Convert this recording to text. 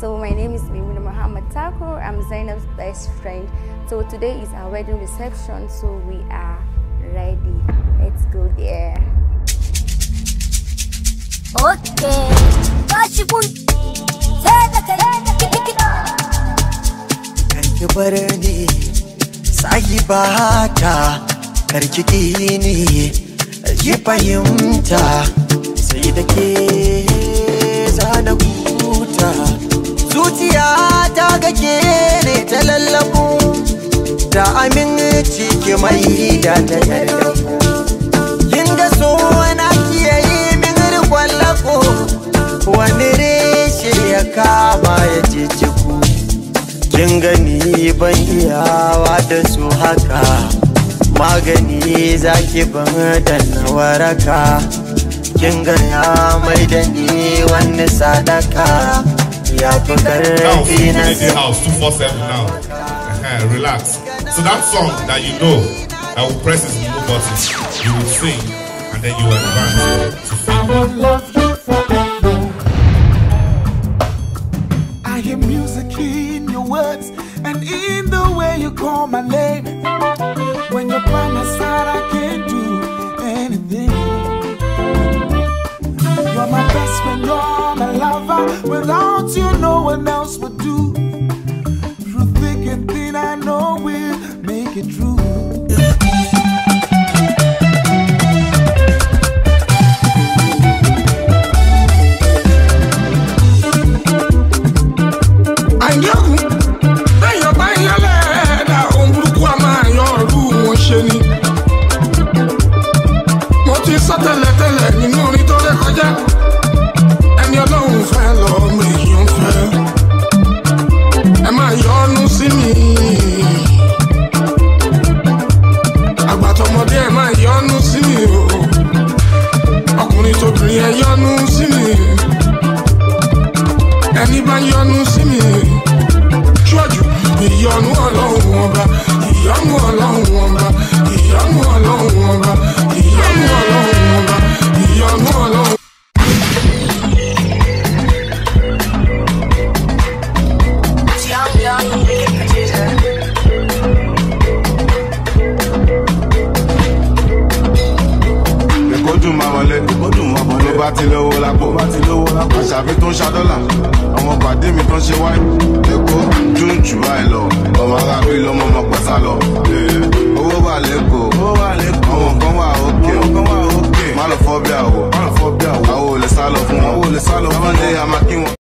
So my name is Mimuna Muhammad Tako. I'm Zainab's best friend. So today is our wedding reception. So we are ready. Let's go there. Okay. Tashi kun. Sai da kai. Karki bar ni sahibata karki ki ni ki fahimta sai da ke zana huta aminci ki mai da ta yarda kin ga so na kiyaye min rikon wani reshe ya kama ya ce ku kin gani ban iyawa da su haka magani zaki ban da na waraka kin ga mai da ni wani sadaka ya fi ƙarfi na Fuji House 247 now. Uh-huh, relax. So that song that you know, I will press this blue button. You will sing, and then you will advance to sing. love you forever. I hear music in your words and in the way you call my name. When you're by my I can't do anything. You're my best friend, you're my lover. Without you, no one else would do. Ọ̀rú bá ti lówó lápò. Àṣàbí tó ń ṣa dọ́là, àwọn pàdé mi tó ń ṣe wáyé. Èkó dùn